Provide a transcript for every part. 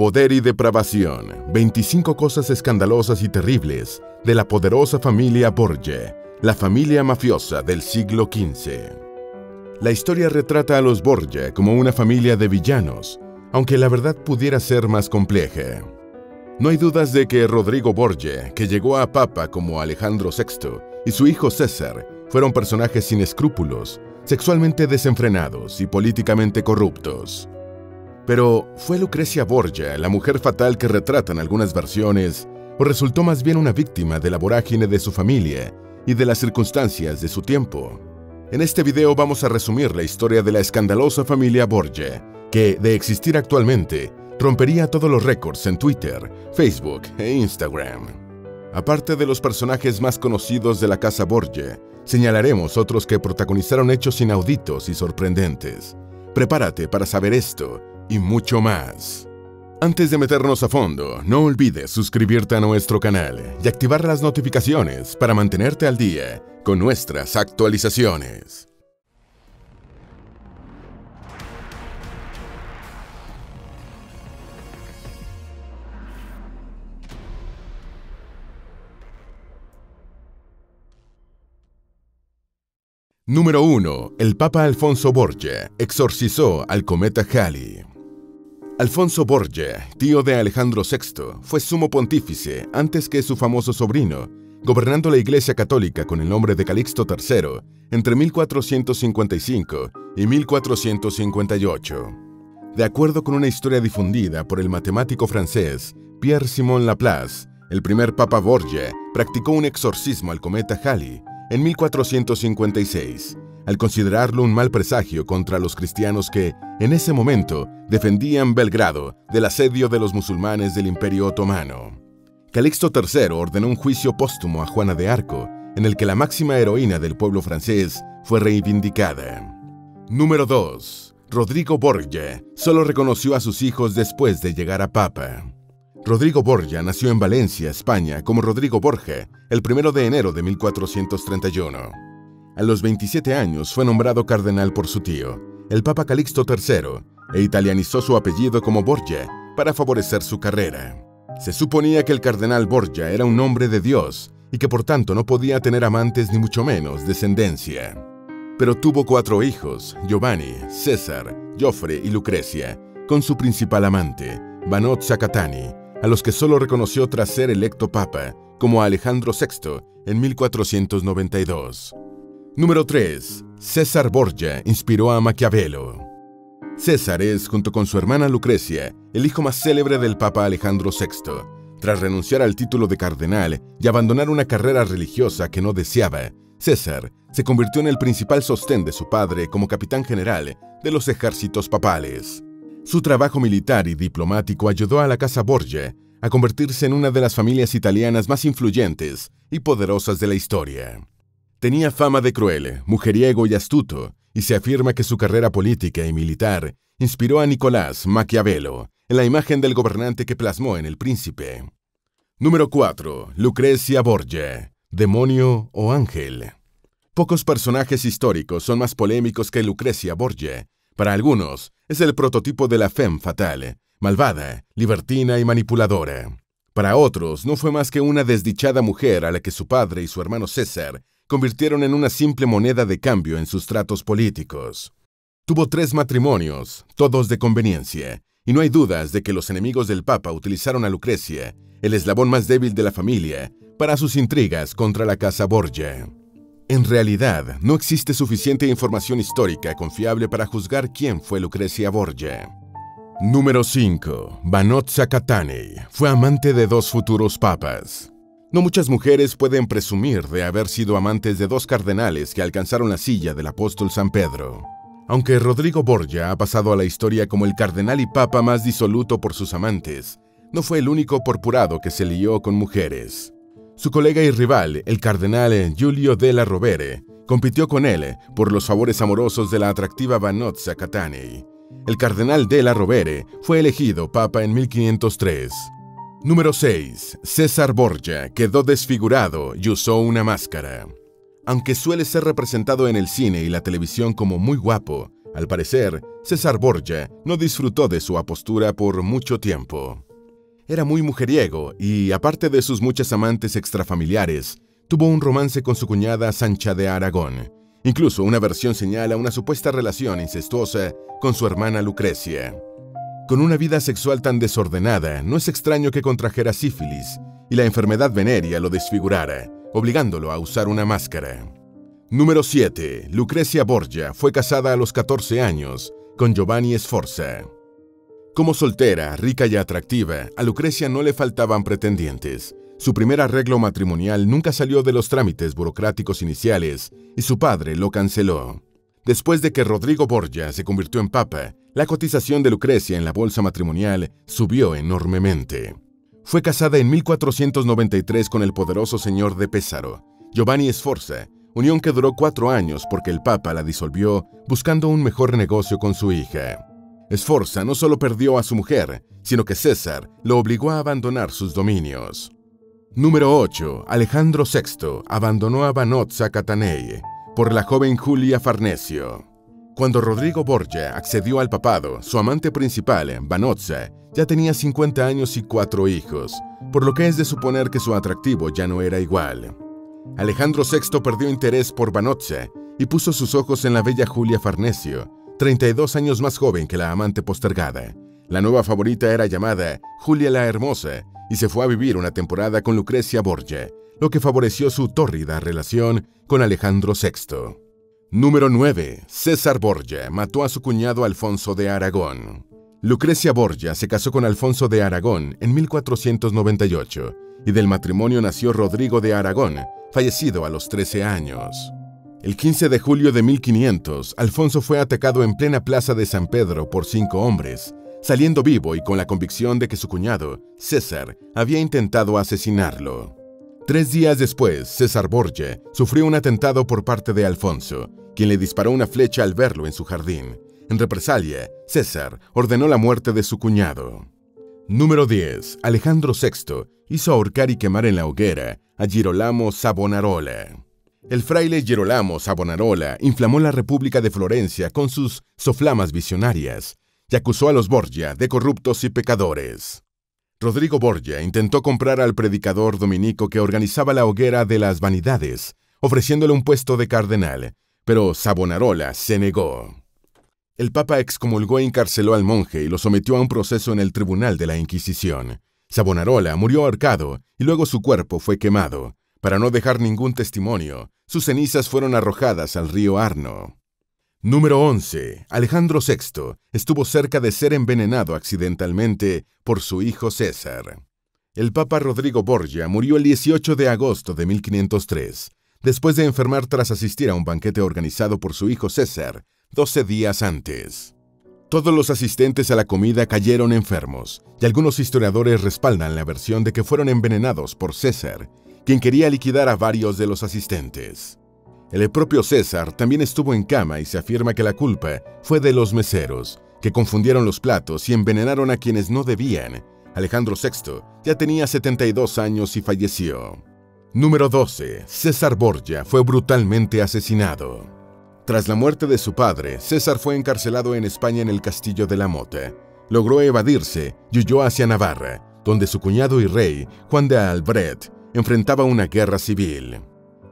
Poder y depravación. 25 cosas escandalosas y terribles de la poderosa familia Borgia, la familia mafiosa del siglo XV. La historia retrata a los Borgia como una familia de villanos, aunque la verdad pudiera ser más compleja. No hay dudas de que Rodrigo Borgia, que llegó a papa como Alejandro VI, y su hijo César fueron personajes sin escrúpulos, sexualmente desenfrenados y políticamente corruptos. Pero, ¿fue Lucrecia Borgia la mujer fatal que retratan algunas versiones, o resultó más bien una víctima de la vorágine de su familia y de las circunstancias de su tiempo? En este video vamos a resumir la historia de la escandalosa familia Borgia, que, de existir actualmente, rompería todos los récords en Twitter, Facebook e Instagram. Aparte de los personajes más conocidos de la casa Borgia, señalaremos otros que protagonizaron hechos inauditos y sorprendentes. Prepárate para saber esto y mucho más. Antes de meternos a fondo, no olvides suscribirte a nuestro canal y activar las notificaciones para mantenerte al día con nuestras actualizaciones. Número 1. El Papa Alfonso Borgia exorcizó al cometa Halley. Alfonso Borgia, tío de Alejandro VI, fue sumo pontífice antes que su famoso sobrino, gobernando la Iglesia Católica con el nombre de Calixto III entre 1455 y 1458. De acuerdo con una historia difundida por el matemático francés Pierre-Simon Laplace, el primer Papa Borgia practicó un exorcismo al cometa Halley en 1456 al considerarlo un mal presagio contra los cristianos que, en ese momento, defendían Belgrado del asedio de los musulmanes del Imperio Otomano. Calixto III ordenó un juicio póstumo a Juana de Arco, en el que la máxima heroína del pueblo francés fue reivindicada. Número 2. Rodrigo Borgia solo reconoció a sus hijos después de llegar a Papa. Rodrigo Borgia nació en Valencia, España, como Rodrigo Borja, el 1 de enero de 1431. A los 27 años fue nombrado cardenal por su tío, el Papa Calixto III, e italianizó su apellido como Borgia para favorecer su carrera. Se suponía que el cardenal Borgia era un hombre de Dios y que por tanto no podía tener amantes ni mucho menos descendencia. Pero tuvo cuatro hijos, Giovanni, César, Joffre y Lucrecia, con su principal amante, Banozza Catani, a los que solo reconoció tras ser electo papa, como Alejandro VI en 1492. Número 3. César Borgia inspiró a Maquiavelo. César es, junto con su hermana Lucrecia, el hijo más célebre del Papa Alejandro VI. Tras renunciar al título de cardenal y abandonar una carrera religiosa que no deseaba, César se convirtió en el principal sostén de su padre como capitán general de los ejércitos papales. Su trabajo militar y diplomático ayudó a la Casa Borgia a convertirse en una de las familias italianas más influyentes y poderosas de la historia. Tenía fama de cruel, mujeriego y astuto, y se afirma que su carrera política y militar inspiró a Nicolás Maquiavelo en la imagen del gobernante que plasmó en El Príncipe. Número 4. Lucrecia Borgia, demonio o ángel. Pocos personajes históricos son más polémicos que Lucrecia Borgia. Para algunos, es el prototipo de la femme fatale, malvada, libertina y manipuladora. Para otros, no fue más que una desdichada mujer a la que su padre y su hermano César convirtieron en una simple moneda de cambio en sus tratos políticos. Tuvo tres matrimonios, todos de conveniencia, y no hay dudas de que los enemigos del Papa utilizaron a Lucrecia, el eslabón más débil de la familia, para sus intrigas contra la Casa Borgia. En realidad, no existe suficiente información histórica confiable para juzgar quién fue Lucrecia Borgia. Número 5. Banozza Catani fue amante de dos futuros papas. No muchas mujeres pueden presumir de haber sido amantes de dos cardenales que alcanzaron la silla del apóstol San Pedro. Aunque Rodrigo Borgia ha pasado a la historia como el cardenal y papa más disoluto por sus amantes, no fue el único porpurado que se lió con mujeres. Su colega y rival, el cardenal Giulio della Rovere, compitió con él por los favores amorosos de la atractiva Vanozza Catani. El cardenal della Rovere fue elegido papa en 1503. Número 6. César Borgia quedó desfigurado y usó una máscara. Aunque suele ser representado en el cine y la televisión como muy guapo, Al parecer, César Borgia no disfrutó de su apostura por mucho tiempo. Era muy mujeriego y, aparte de sus muchas amantes extrafamiliares, tuvo un romance con su cuñada Sancha de Aragón. Incluso una versión señala una supuesta relación incestuosa con su hermana Lucrecia. Con una vida sexual tan desordenada, no es extraño que contrajera sífilis y la enfermedad venérea lo desfigurara, obligándolo a usar una máscara. Número 7. Lucrecia Borgia fue casada a los 14 años con Giovanni Sforza. Como soltera, rica y atractiva, a Lucrecia no le faltaban pretendientes. Su primer arreglo matrimonial nunca salió de los trámites burocráticos iniciales y su padre lo canceló. Después de que Rodrigo Borgia se convirtió en papa, la cotización de Lucrecia en la bolsa matrimonial subió enormemente. Fue casada en 1493 con el poderoso señor de Pesaro, Giovanni Sforza, unión que duró cuatro años porque el Papa la disolvió buscando un mejor negocio con su hija. Sforza no solo perdió a su mujer, sino que César lo obligó a abandonar sus dominios. Número 8. Alejandro VI abandonó a Vanozza Catanei por la joven Julia Farnesio. Cuando Rodrigo Borgia accedió al papado, su amante principal, Vanozza, ya tenía 50 años y cuatro hijos, por lo que es de suponer que su atractivo ya no era igual. Alejandro VI perdió interés por Vanozza y puso sus ojos en la bella Julia Farnesio, 32 años más joven que la amante postergada. La nueva favorita era llamada Julia la Hermosa y se fue a vivir una temporada con Lucrecia Borgia, lo que favoreció su tórrida relación con Alejandro VI. Número 9. César Borgia mató a su cuñado Alfonso de Aragón. Lucrecia Borgia se casó con Alfonso de Aragón en 1498 y del matrimonio nació Rodrigo de Aragón, fallecido a los 13 años. El 15 de julio de 1500, Alfonso fue atacado en plena plaza de San Pedro por cinco hombres, saliendo vivo y con la convicción de que su cuñado, César, había intentado asesinarlo. Tres días después, César Borgia sufrió un atentado por parte de Alfonso, quien le disparó una flecha al verlo en su jardín. En represalia, César ordenó la muerte de su cuñado. Número 10. Alejandro VI hizo ahorcar y quemar en la hoguera a Girolamo Savonarola. El fraile Girolamo Savonarola inflamó la República de Florencia con sus soflamas visionarias y acusó a los Borgia de corruptos y pecadores. Rodrigo Borgia intentó comprar al predicador dominico que organizaba la hoguera de las vanidades, ofreciéndole un puesto de cardenal, pero Savonarola se negó. El Papa excomulgó e encarceló al monje y lo sometió a un proceso en el tribunal de la Inquisición. Savonarola murió ahorcado y luego su cuerpo fue quemado. Para no dejar ningún testimonio, sus cenizas fueron arrojadas al río Arno. Número 11. Alejandro VI estuvo cerca de ser envenenado accidentalmente por su hijo César. El Papa Rodrigo Borgia murió el 18 de agosto de 1503, después de enfermar tras asistir a un banquete organizado por su hijo César, 12 días antes. Todos los asistentes a la comida cayeron enfermos, y algunos historiadores respaldan la versión de que fueron envenenados por César, quien quería liquidar a varios de los asistentes. El propio César también estuvo en cama y se afirma que la culpa fue de los meseros, que confundieron los platos y envenenaron a quienes no debían. Alejandro VI ya tenía 72 años y falleció. Número 12. César Borgia fue brutalmente asesinado. Tras la muerte de su padre, César fue encarcelado en España en el castillo de la Mota. Logró evadirse y huyó hacia Navarra, donde su cuñado y rey, Juan de Albret, enfrentaba una guerra civil.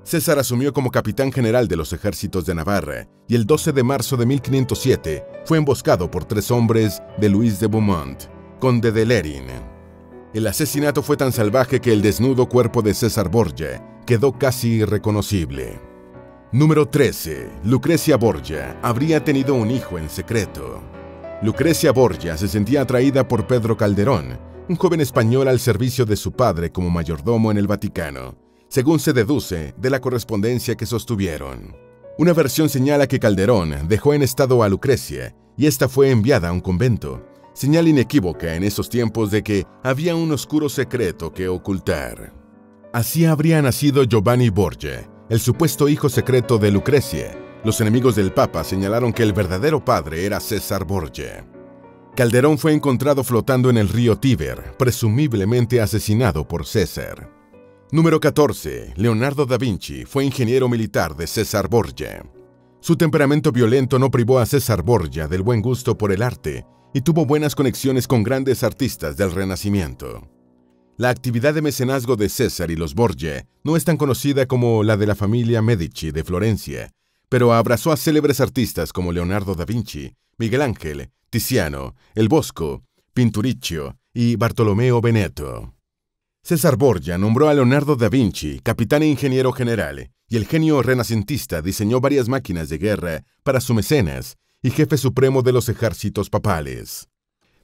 César asumió como capitán general de los ejércitos de Navarra y el 12 de marzo de 1507 fue emboscado por tres hombres de Luis de Beaumont, conde de Lerin. El asesinato fue tan salvaje que el desnudo cuerpo de César Borgia quedó casi irreconocible. Número 13. Lucrecia Borgia habría tenido un hijo en secreto. Lucrecia Borgia se sentía atraída por Pedro Calderón, un joven español al servicio de su padre como mayordomo en el Vaticano, según se deduce de la correspondencia que sostuvieron. Una versión señala que Calderón dejó en estado a Lucrecia y esta fue enviada a un convento, señal inequívoca en esos tiempos de que había un oscuro secreto que ocultar. Así habría nacido Giovanni Borgia, el supuesto hijo secreto de Lucrecia. Los enemigos del Papa señalaron que el verdadero padre era César Borgia. Calderón fue encontrado flotando en el río Tíber, presumiblemente asesinado por César. Número 14. Leonardo da Vinci fue ingeniero militar de César Borgia. Su temperamento violento no privó a César Borgia del buen gusto por el arte y tuvo buenas conexiones con grandes artistas del Renacimiento. La actividad de mecenazgo de César y los Borgia no es tan conocida como la de la familia Medici de Florencia, pero abrazó a célebres artistas como Leonardo da Vinci, Miguel Ángel, Tiziano, El Bosco, Pinturicchio y Bartolomeo Veneto. César Borgia nombró a Leonardo da Vinci capitán e ingeniero general, y el genio renacentista diseñó varias máquinas de guerra para su mecenas y jefe supremo de los ejércitos papales.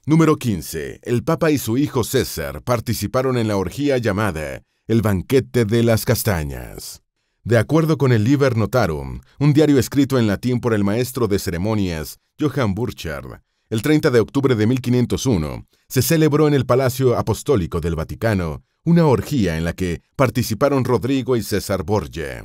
Número 15. El Papa y su hijo César participaron en la orgía llamada el Banquete de las Castañas. De acuerdo con el Liber Notarum, un diario escrito en latín por el maestro de ceremonias Johann Burchard, el 30 de octubre de 1501, se celebró en el Palacio Apostólico del Vaticano una orgía en la que participaron Rodrigo y César Borgia.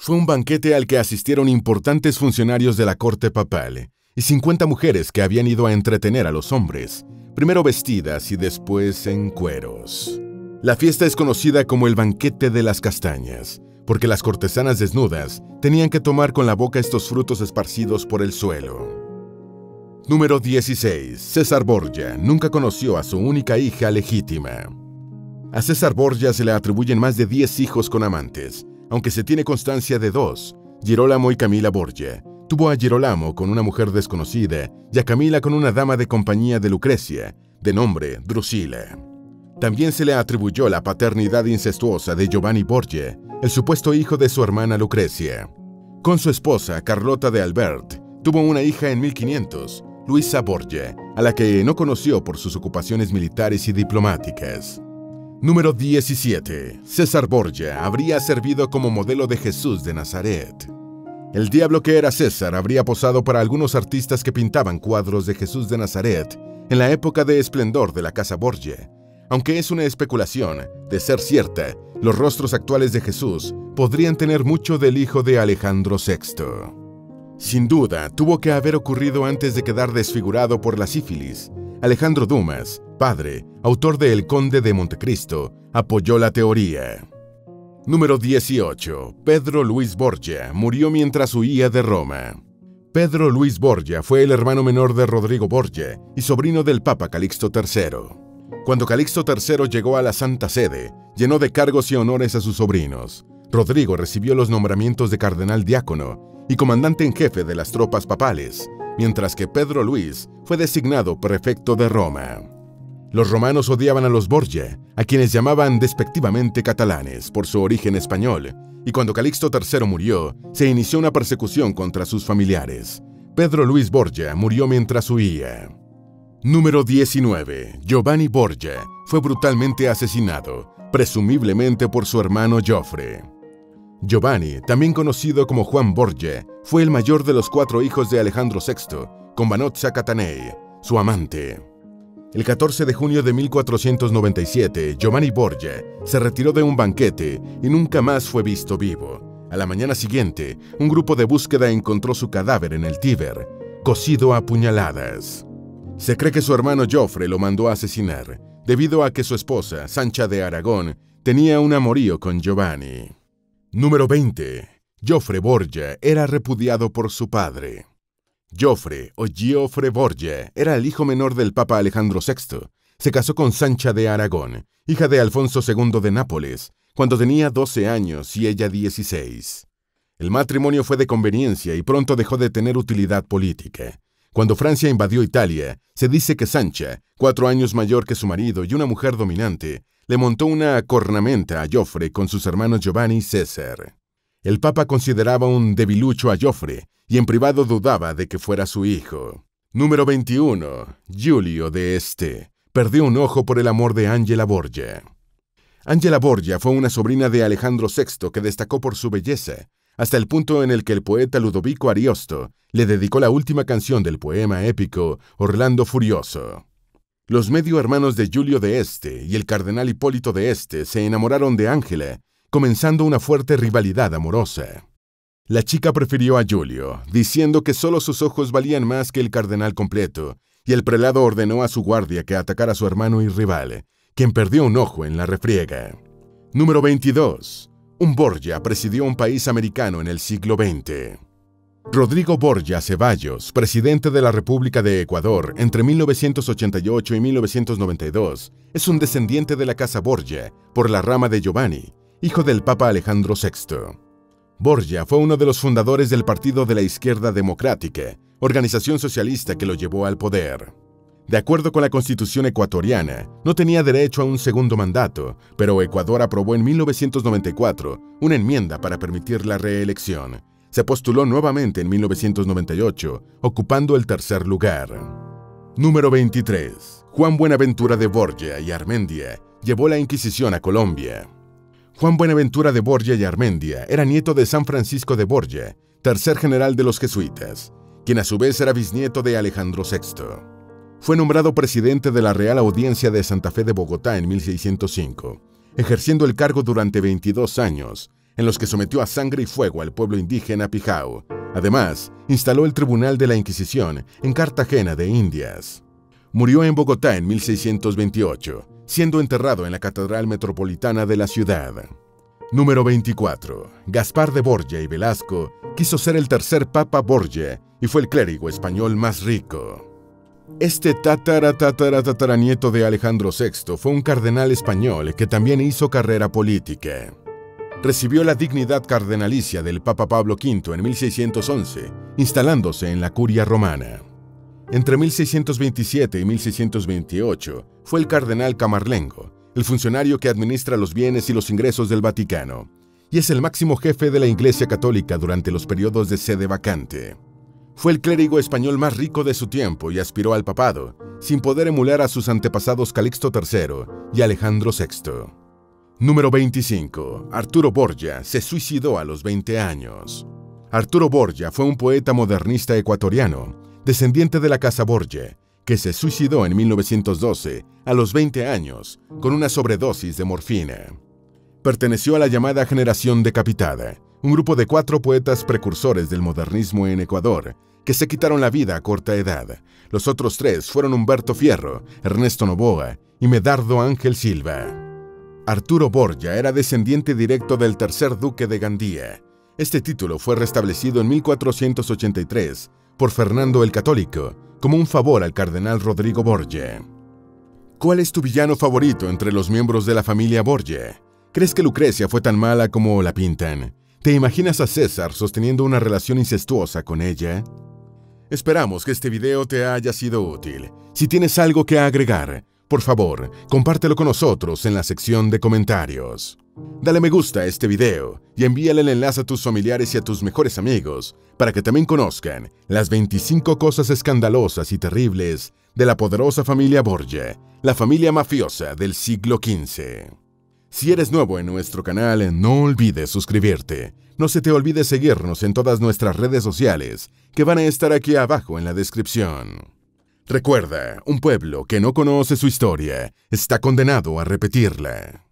Fue un banquete al que asistieron importantes funcionarios de la corte papal y 50 mujeres que habían ido a entretener a los hombres, primero vestidas y después en cueros. La fiesta es conocida como el banquete de las castañas, porque las cortesanas desnudas tenían que tomar con la boca estos frutos esparcidos por el suelo. Número 16. César Borgia nunca conoció a su única hija legítima. A César Borgia se le atribuyen más de 10 hijos con amantes, aunque se tiene constancia de dos, Girolamo y Camila Borgia. Tuvo a Girolamo con una mujer desconocida y a Camila con una dama de compañía de Lucrecia, de nombre Drusila. También se le atribuyó la paternidad incestuosa de Giovanni Borgia, el supuesto hijo de su hermana Lucrecia. Con su esposa, Carlota de Albert, tuvo una hija en 1500, Luisa Borgia, a la que no conoció por sus ocupaciones militares y diplomáticas. Número 17. César Borgia habría servido como modelo de Jesús de Nazaret. El diablo que era César habría posado para algunos artistas que pintaban cuadros de Jesús de Nazaret en la época de esplendor de la Casa Borgia, aunque es una especulación, de ser cierta, los rostros actuales de Jesús podrían tener mucho del hijo de Alejandro VI. Sin duda, tuvo que haber ocurrido antes de quedar desfigurado por la sífilis. Alejandro Dumas, padre, autor de El Conde de Montecristo, apoyó la teoría. Número 18. Pedro Luis Borgia murió mientras huía de Roma. Pedro Luis Borgia fue el hermano menor de Rodrigo Borgia y sobrino del Papa Calixto III. Cuando Calixto III llegó a la Santa Sede, llenó de cargos y honores a sus sobrinos. Rodrigo recibió los nombramientos de cardenal diácono y comandante en jefe de las tropas papales, mientras que Pedro Luis fue designado prefecto de Roma. Los romanos odiaban a los Borgia, a quienes llamaban despectivamente catalanes por su origen español, y cuando Calixto III murió, se inició una persecución contra sus familiares. Pedro Luis Borgia murió mientras huía. Número 19. Giovanni Borgia fue brutalmente asesinado, presumiblemente por su hermano Joffre. Giovanni, también conocido como Juan Borgia, fue el mayor de los cuatro hijos de Alejandro VI, con Vanozza Catanei, su amante. El 14 de junio de 1497, Giovanni Borgia se retiró de un banquete y nunca más fue visto vivo. A la mañana siguiente, un grupo de búsqueda encontró su cadáver en el Tíber, cocido a puñaladas. Se cree que su hermano Joffre lo mandó a asesinar, debido a que su esposa, Sancha de Aragón, tenía un amorío con Giovanni. Número 20. Joffre Borgia era repudiado por su padre. Joffre o Giofre Borgia era el hijo menor del Papa Alejandro VI. Se casó con Sancha de Aragón, hija de Alfonso II de Nápoles, cuando tenía 12 años y ella 16. El matrimonio fue de conveniencia y pronto dejó de tener utilidad política. Cuando Francia invadió Italia, se dice que Sancha, cuatro años mayor que su marido y una mujer dominante, le montó una cornamenta a Joffre con sus hermanos Giovanni y César. El Papa consideraba un debilucho a Joffre y en privado dudaba de que fuera su hijo. Número 21. Giulio de Este. Perdió un ojo por el amor de Angela Borgia. Angela Borgia fue una sobrina de Alejandro VI que destacó por su belleza, hasta el punto en el que el poeta Ludovico Ariosto le dedicó la última canción del poema épico Orlando Furioso. Los medio hermanos de Julio de Este y el cardenal Hipólito de Este se enamoraron de Ángela, comenzando una fuerte rivalidad amorosa. La chica prefirió a Julio, diciendo que solo sus ojos valían más que el cardenal completo, y el prelado ordenó a su guardia que atacara a su hermano y rival, quien perdió un ojo en la refriega. Número 22. Un Borgia presidió un país americano en el siglo XX. Rodrigo Borgia Ceballos, presidente de la República de Ecuador entre 1988 y 1992, es un descendiente de la Casa Borgia por la rama de Giovanni, hijo del Papa Alejandro VI. Borgia fue uno de los fundadores del Partido de la Izquierda Democrática, organización socialista que lo llevó al poder. De acuerdo con la constitución ecuatoriana, no tenía derecho a un segundo mandato, pero Ecuador aprobó en 1994 una enmienda para permitir la reelección, se postuló nuevamente en 1998, ocupando el tercer lugar. Número 23. Juan Buenaventura de Borgia y Armendia llevó la Inquisición a Colombia. Juan Buenaventura de Borgia y Armendia era nieto de San Francisco de Borgia, tercer general de los jesuitas, quien a su vez era bisnieto de Alejandro VI. Fue nombrado presidente de la Real Audiencia de Santa Fe de Bogotá en 1605, ejerciendo el cargo durante 22 años, en los que sometió a sangre y fuego al pueblo indígena Pijao. Además, instaló el Tribunal de la Inquisición en Cartagena de Indias. Murió en Bogotá en 1628, siendo enterrado en la Catedral Metropolitana de la ciudad. Número 24. Gaspar de Borgia y Velasco quiso ser el tercer Papa Borgia y fue el clérigo español más rico. Este tatara tatara tataranieto de Alejandro VI fue un cardenal español que también hizo carrera política recibió la dignidad cardenalicia del Papa Pablo V en 1611, instalándose en la curia romana. Entre 1627 y 1628 fue el cardenal Camarlengo, el funcionario que administra los bienes y los ingresos del Vaticano, y es el máximo jefe de la Iglesia Católica durante los periodos de sede vacante. Fue el clérigo español más rico de su tiempo y aspiró al papado, sin poder emular a sus antepasados Calixto III y Alejandro VI. Número 25. Arturo Borgia se suicidó a los 20 años. Arturo Borgia fue un poeta modernista ecuatoriano, descendiente de la Casa Borgia, que se suicidó en 1912 a los 20 años con una sobredosis de morfina. Perteneció a la llamada Generación Decapitada, un grupo de cuatro poetas precursores del modernismo en Ecuador, que se quitaron la vida a corta edad. Los otros tres fueron Humberto Fierro, Ernesto Novoa y Medardo Ángel Silva. Arturo Borgia era descendiente directo del tercer duque de Gandía. Este título fue restablecido en 1483 por Fernando el Católico como un favor al cardenal Rodrigo Borgia. ¿Cuál es tu villano favorito entre los miembros de la familia Borgia? ¿Crees que Lucrecia fue tan mala como la pintan? ¿Te imaginas a César sosteniendo una relación incestuosa con ella? Esperamos que este video te haya sido útil. Si tienes algo que agregar, por favor, compártelo con nosotros en la sección de comentarios. Dale me gusta a este video y envíale el enlace a tus familiares y a tus mejores amigos para que también conozcan las 25 cosas escandalosas y terribles de la poderosa familia Borgia, la familia mafiosa del siglo XV. Si eres nuevo en nuestro canal, no olvides suscribirte. No se te olvide seguirnos en todas nuestras redes sociales, que van a estar aquí abajo en la descripción. Recuerda, un pueblo que no conoce su historia está condenado a repetirla.